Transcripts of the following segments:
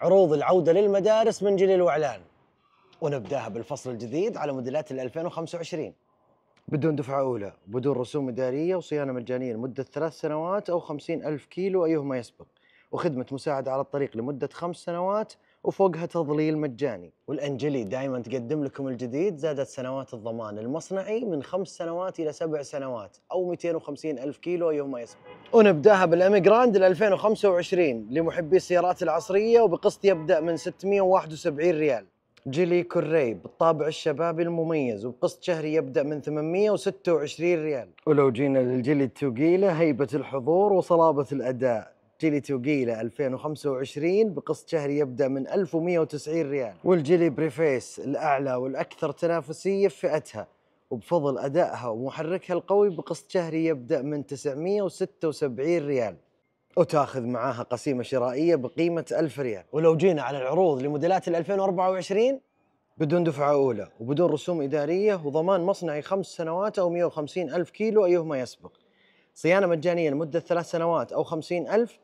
عروض العودة للمدارس من جليل وعلان ونبدأها بالفصل الجديد على موديلات ال 2025 بدون دفعة أولى بدون رسوم إدارية وصيانة مجانية لمدة ثلاث سنوات أو خمسين ألف كيلو أيهما يسبق. وخدمة مساعدة على الطريق لمدة خمس سنوات وفوقها تظليل مجاني. والأنجلي دائما تقدم لكم الجديد زادت سنوات الضمان المصنعي من خمس سنوات إلى سبع سنوات أو 250 ألف كيلو أيهما يسبق ونبداها بال Emgrand 2025 لمحبي السيارات العصرية وبقسط يبدأ من 671 ريال. Geely Coolray بالطابع الشبابي المميز وبقسط شهري يبدأ من 826 ريال. ولو جينا لل Geely ال Tugella هيبة الحضور وصلابة الأداء. Geely Tugella 2025 بقسط شهري يبدأ من 1190 ريال. وال Geely Preface الأعلى والأكثر تنافسية في فئتها وبفضل أدائها ومحركها القوي بقسط شهري يبدأ من 976 ريال. وتأخذ معاها قسيمة شرائية بقيمة 1000 ريال. ولو جينا على العروض لموديلات ال 2024 بدون دفعة أولى وبدون رسوم إدارية وضمان مصنعي خمس سنوات أو 150 ألف كيلو أيهما يسبق. صيانة مجانية لمدة ثلاث سنوات أو 50 ألف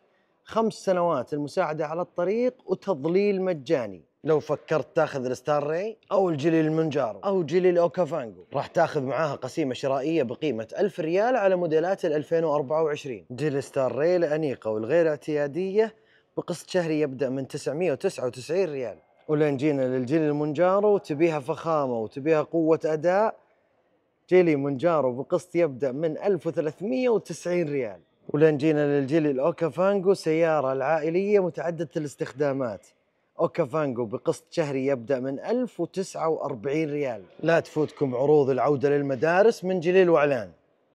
خمس سنوات المساعدة على الطريق وتظليل مجاني. لو فكرت تاخذ ال Starray أو ال Geely ال Monjaro أو Geely ال Okavango راح تاخذ معاها قسيمة شرائية بقيمة 1000 ريال على موديلات ال 2024 Geely Starray الأنيقة والغير اعتيادية بقسط شهري يبدأ من 999 ريال. ولين جينا لل Geely ال Monjaro تبيها فخامة وتبيها قوة أداء Geely Monjaro بقسط يبدأ من 1390 ريال. ولين جينا لل Geely ال Okavango سيارة العائلية متعددة الاستخدامات. Okavango بقسط شهري يبدأ من 1049 ريال. لا تفوتكم عروض العودة للمدارس من Geely الوعلان